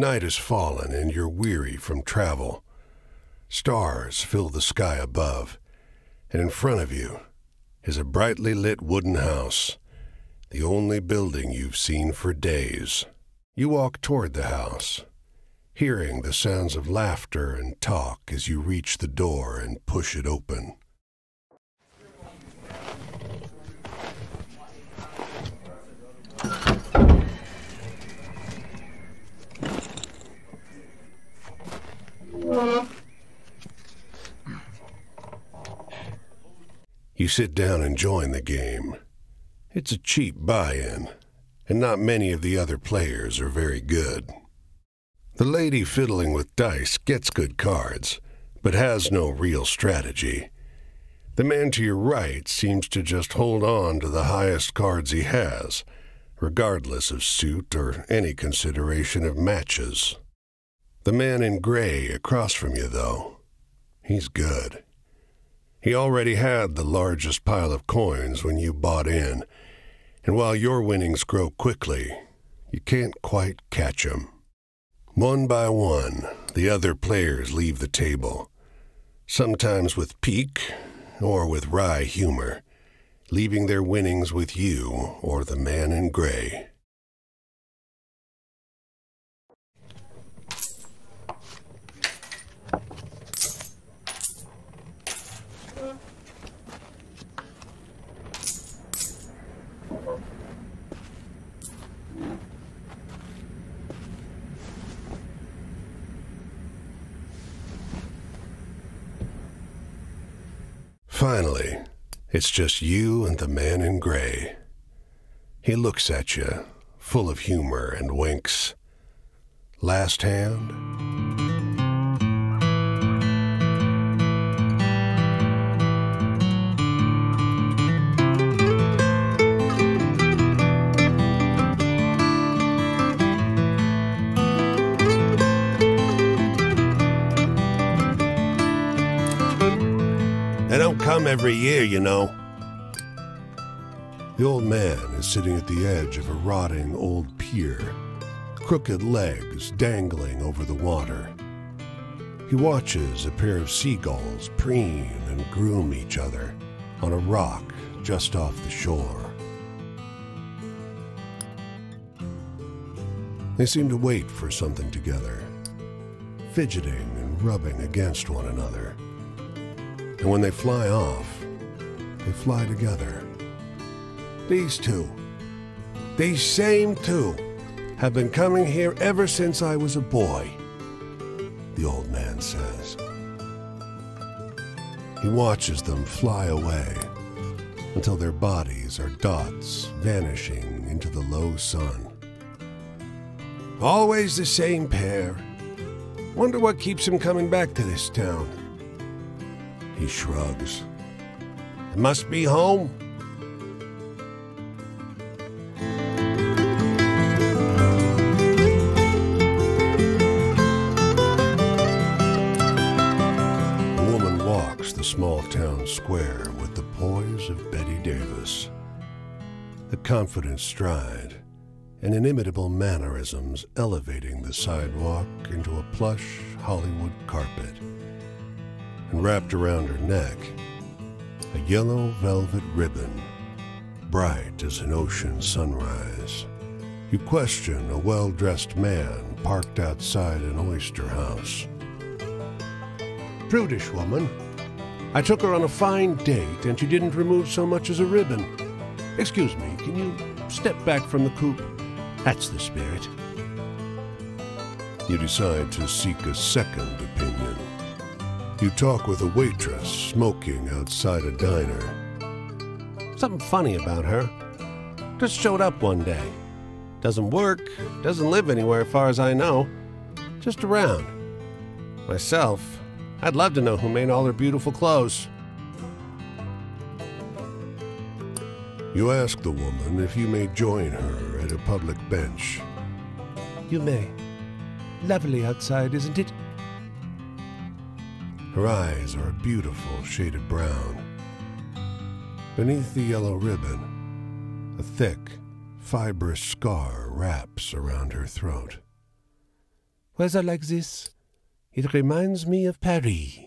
Night has fallen and you're weary from travel. Stars fill the sky above, and in front of you is a brightly lit wooden house, the only building you've seen for days. You walk toward the house, hearing the sounds of laughter and talk as you reach the door and push it open. You sit down and join the game. It's a cheap buy in, and not many of the other players are very good. The lady fiddling with dice gets good cards, but has no real strategy. The man to your right seems to just hold on to the highest cards he has, regardless of suit or any consideration of matches. The man in gray across from you, though, he's good. He already had the largest pile of coins when you bought in, and while your winnings grow quickly, you can't quite catch him. One by one, the other players leave the table, sometimes with pique or with wry humor, leaving their winnings with you or the man in gray. It's just you and the man in gray. He looks at you, full of humor, and winks. Last hand? Come every year, you know. The old man is sitting at the edge of a rotting old pier, crooked legs dangling over the water. He watches a pair of seagulls preen and groom each other on a rock just off the shore. They seem to wait for something together, fidgeting and rubbing against one another. And when they fly off, they fly together. These two, these same two, have been coming here ever since I was a boy, the old man says. He watches them fly away until their bodies are dots vanishing into the low sun. Always the same pair. Wonder what keeps him coming back to this town. He shrugs. It must be home. A woman walks the small town square with the poise of Bette Davis. The confident stride and inimitable mannerisms elevating the sidewalk into a plush Hollywood carpet. Wrapped around her neck, a yellow velvet ribbon, bright as an ocean sunrise. You question a well dressed man parked outside an oyster house. Prudish woman. I took her on a fine date and she didn't remove so much as a ribbon. Excuse me, can you step back from the coop? That's the spirit. You decide to seek a second opinion. You talk with a waitress smoking outside a diner. Something funny about her. Just showed up one day. Doesn't work, doesn't live anywhere, as far as I know. Just around. Myself, I'd love to know who made all her beautiful clothes. You ask the woman if you may join her at a public bench. You may. Lovely outside, isn't it? Her eyes are a beautiful shaded brown. Beneath the yellow ribbon, a thick, fibrous scar wraps around her throat. Weather like this, it reminds me of Paris.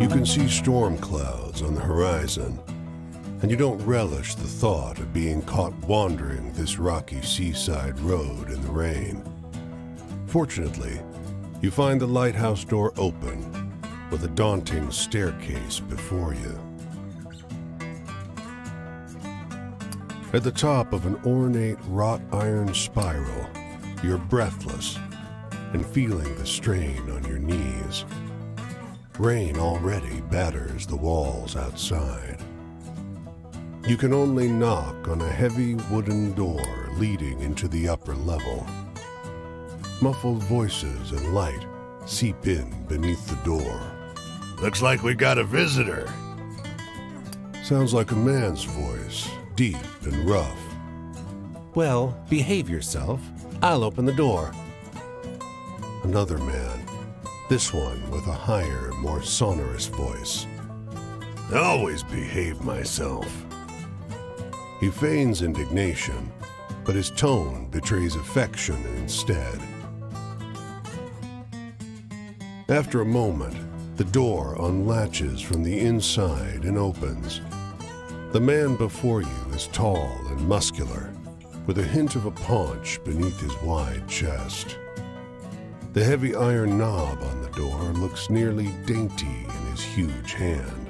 You can see storm clouds on the horizon, and you don't relish the thought of being caught wandering this rocky seaside road in the rain. Fortunately, you find the lighthouse door open with a daunting staircase before you. At the top of an ornate wrought iron spiral, you're breathless and feeling the strain on your knees. Rain already batters the walls outside. You can only knock on a heavy wooden door leading into the upper level. Muffled voices and light seep in beneath the door. Looks like we got a visitor. Sounds like a man's voice, deep and rough. Well, behave yourself. I'll open the door. Another man, this one with a higher, more sonorous voice. I always behave myself. He feigns indignation, but his tone betrays affection instead. After a moment, the door unlatches from the inside and opens. The man before you is tall and muscular, with a hint of a paunch beneath his wide chest. The heavy iron knob on the door looks nearly dainty in his huge hand.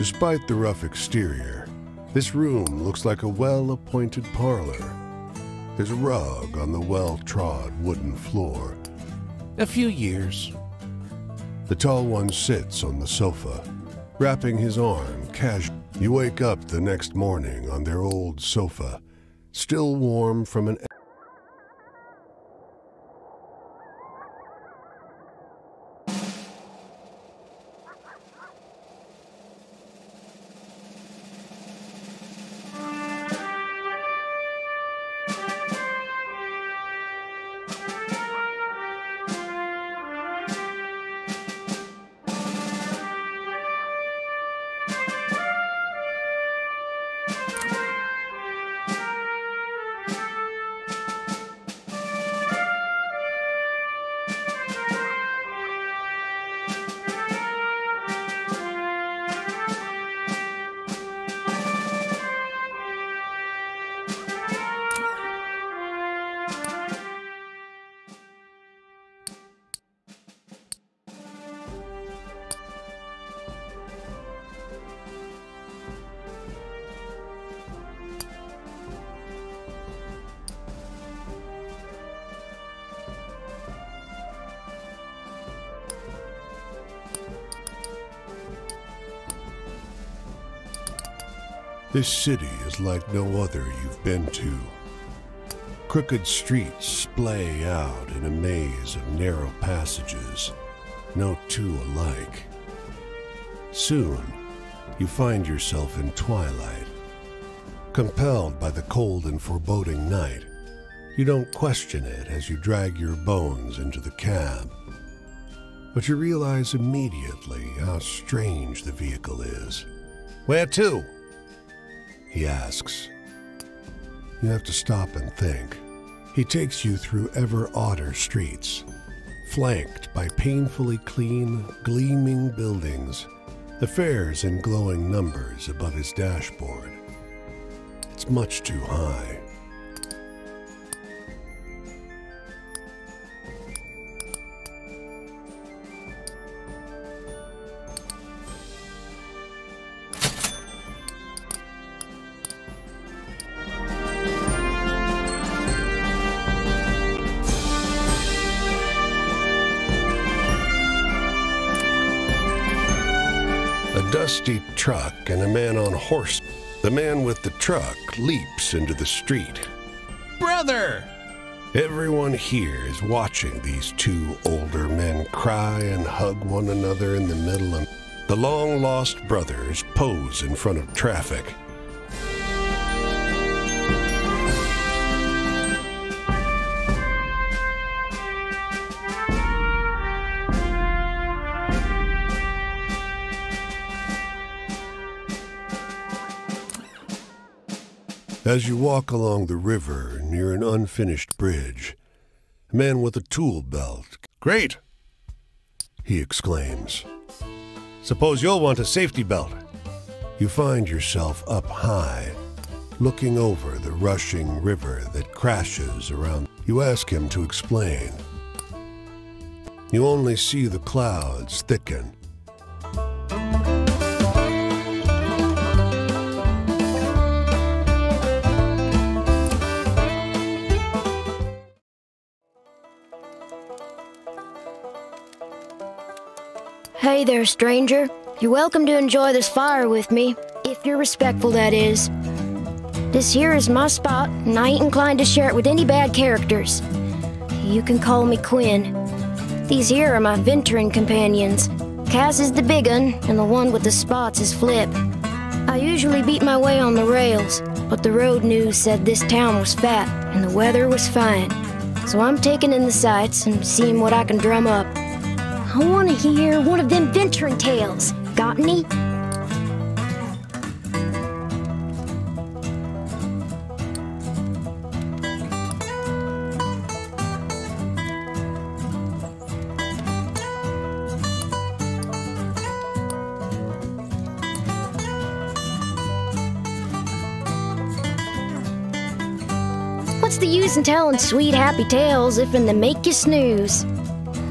Despite the rough exterior, this room looks like a well-appointed parlor. There's a rug on the well-trod wooden floor. A few years. The tall one sits on the sofa, wrapping his arm casually. You wake up the next morning on their old sofa, still warm from an This city is like no other you've been to. Crooked streets splay out in a maze of narrow passages, no two alike. Soon, you find yourself in twilight. Compelled by the cold and foreboding night, you don't question it as you drag your bones into the cab. But you realize immediately how strange the vehicle is. Where to? He asks. You have to stop and think. He takes you through ever odder streets, flanked by painfully clean, gleaming buildings, the fares in glowing numbers above his dashboard. It's much too high. Truck and a man on horse. The man with the truck leaps into the street. Brother! Everyone here is watching these two older men cry and hug one another in the middle of the long lost brothers pose in front of traffic. As you walk along the river near an unfinished bridge, a man with a tool belt. Great! He exclaims. Suppose you'll want a safety belt. You find yourself up high, looking over the rushing river that crashes around. You ask him to explain. You only see the clouds thicken. Hey there, stranger. You're welcome to enjoy this fire with me, if you're respectful, that is. This here is my spot, and I ain't inclined to share it with any bad characters. You can call me Quinn. These here are my venturing companions. Cass is the big un, and the one with the spots is Flip. I usually beat my way on the rails, but the road news said this town was fat and the weather was fine. So I'm taking in the sights and seeing what I can drum up. I want to hear one of them venturing tales. Got any? What's the use in telling sweet, happy tales if in they make you snooze?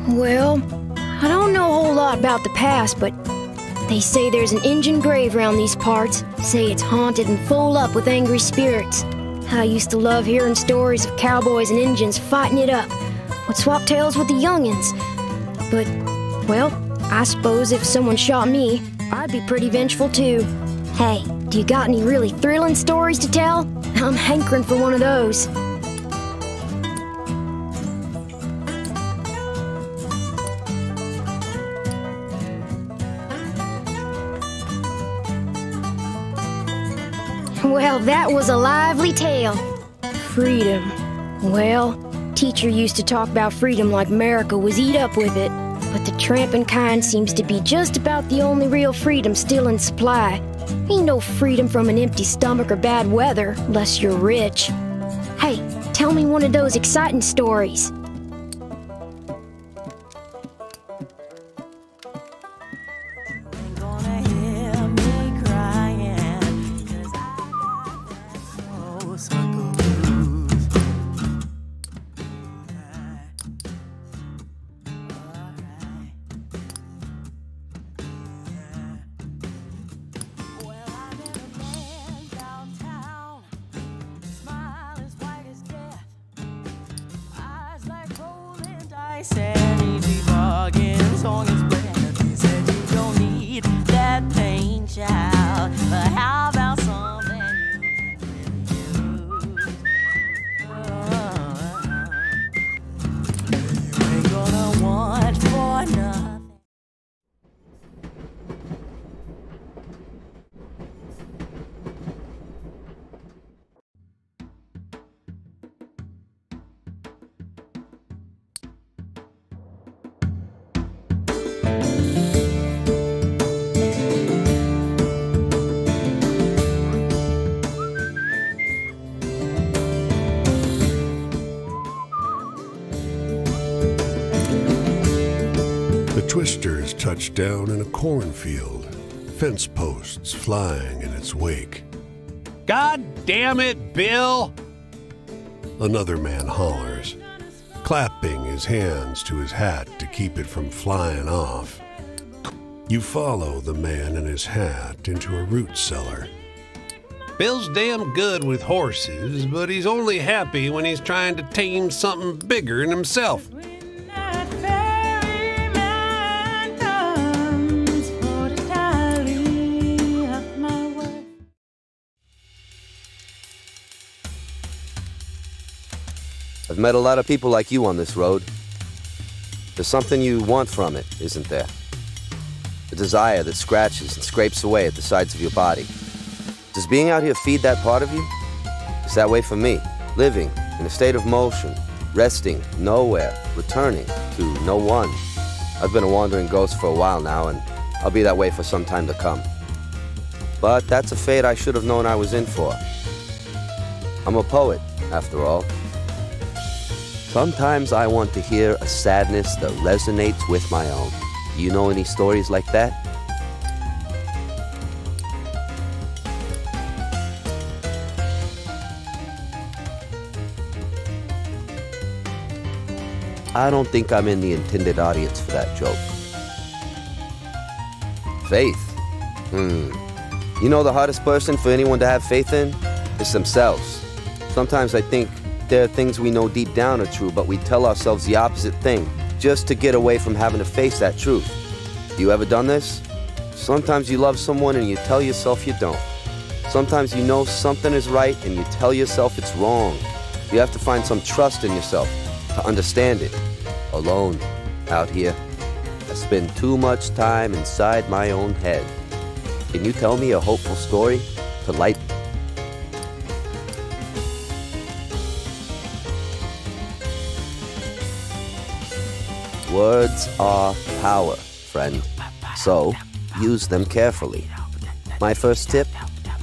Well, I don't know a whole lot about the past, but they say there's an Injun grave around these parts. Say it's haunted and full up with angry spirits. I used to love hearing stories of cowboys and Injuns fighting it up. Would swap tales with the youngins. But, well, I suppose if someone shot me, I'd be pretty vengeful too. Hey, do you got any really thrilling stories to tell? I'm hankering for one of those. Well, that was a lively tale. Freedom. Well, teacher used to talk about freedom like America was eat up with it. But the tramping kind seems to be just about the only real freedom still in supply. Ain't no freedom from an empty stomach or bad weather, unless you're rich. Hey, tell me one of those exciting stories. The Twisters touch down in a cornfield, fence posts flying in its wake. God damn it, Bill! Another man hollers, clapping his hands to his hat to keep it from flying off. You follow the man and his hat into a root cellar. Bill's damn good with horses, but he's only happy when he's trying to tame something bigger than himself. I've met a lot of people like you on this road. There's something you want from it, isn't there? A desire that scratches and scrapes away at the sides of your body. Does being out here feed that part of you? It's that way for me, living in a state of motion, resting nowhere, returning to no one. I've been a wandering ghost for a while now, and I'll be that way for some time to come. But that's a fate I should have known I was in for. I'm a poet, after all. Sometimes I want to hear a sadness that resonates with my own. Do you know any stories like that? I don't think I'm in the intended audience for that joke. Faith. Hmm. You know the hardest person for anyone to have faith in? Is themselves. Sometimes I think there are things we know deep down are true, but we tell ourselves the opposite thing just to get away from having to face that truth. You ever done this? Sometimes you love someone and you tell yourself you don't. Sometimes you know something is right and you tell yourself it's wrong. You have to find some trust in yourself to understand it. Alone, out here. I spend too much time inside my own head. Can you tell me a hopeful story to light? Words are power, friend. So, use them carefully. My first tip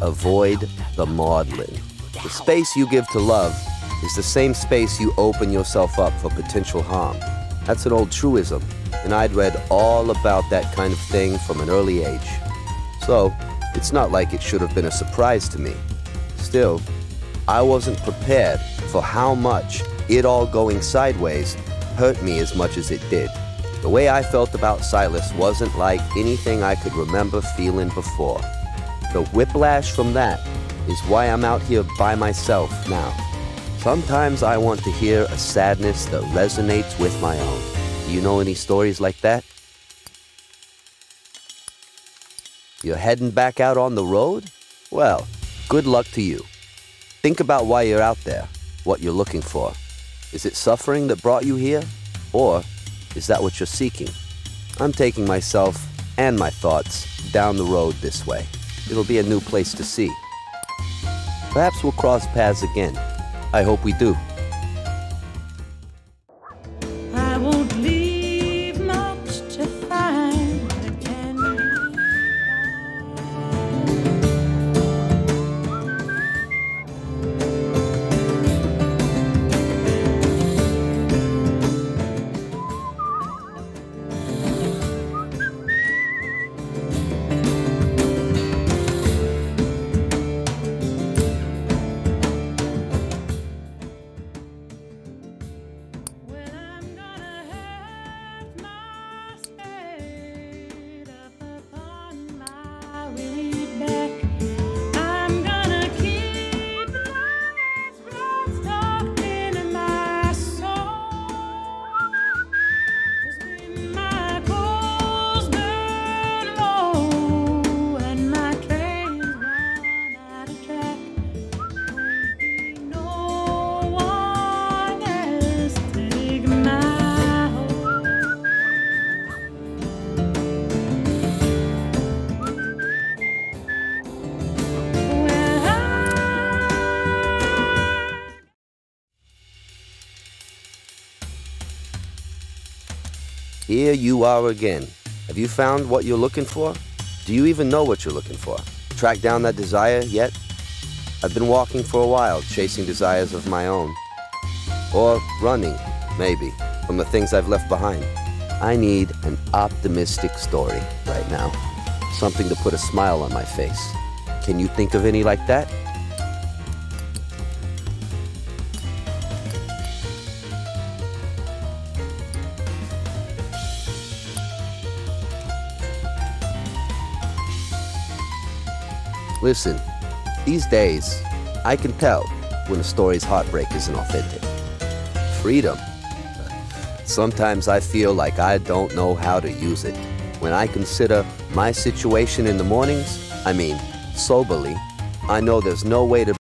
avoid the maudlin. The space you give to love is the same space you open yourself up for potential harm. That's an old truism, and I'd read all about that kind of thing from an early age. So, it's not like it should have been a surprise to me. Still, I wasn't prepared for how much it all going sideways hurt me as much as it did. The way I felt about Silas wasn't like anything I could remember feeling before. The whiplash from that is why I'm out here by myself now. Sometimes I want to hear a sadness that resonates with my own. Do you know any stories like that? You're heading back out on the road? Well, good luck to you. Think about why you're out there, what you're looking for. Is it suffering that brought you here? Or is that what you're seeking? I'm taking myself and my thoughts down the road this way. It'll be a new place to see. Perhaps we'll cross paths again. I hope we do. Here you are again. Have you found what you're looking for? Do you even know what you're looking for? Track down that desire yet? I've been walking for a while, chasing desires of my own. Or running, maybe, from the things I've left behind. I need an optimistic story right now. Something to put a smile on my face. Can you think of any like that? Listen, these days, I can tell when a story's heartbreak isn't authentic. Freedom. Sometimes I feel like I don't know how to use it. When I consider my situation in the mornings, I mean, soberly, I know there's no way to